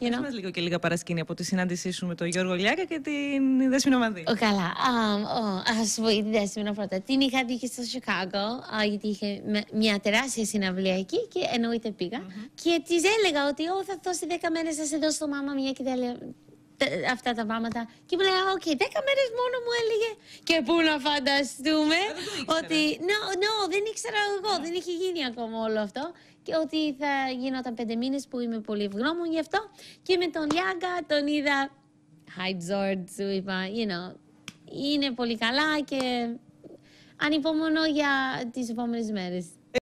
You know? Μας λίγο και λίγα παρασκήνια από τη συνάντησή σου με τον Γιώργο Λιάγκα και την Δέσποινα Βανδή. Ο, καλά. Um, oh, ας σου πω την Δέσποινα πρώτα. Την είχα δει και στο Σικάγο, ah, γιατί είχε με- μια τεράστια συναυλία εκεί και εννοείται πήγα. Και της έλεγα ότι «Ω, θα δώσει 10 μέρες να σε δώσω το Mamma Mia και δεν λέω τε- αυτά τα πράγματα. Και μου λέει, οκ, 10 μέρες μόνο μου έλεγε. Και πού να φανταστούμε ότι. No, no, δεν ήξερα εγώ, δεν είχε γίνει ακόμα όλο αυτό. Και ότι θα γινόταν πέντε μήνες που είμαι πολύ ευγνώμων γι' αυτό. Και με τον Λιάγκα τον είδα. Hi, George, του είπα, you know, είναι πολύ καλά και ανυπομονώ για τις επόμενες μέρες.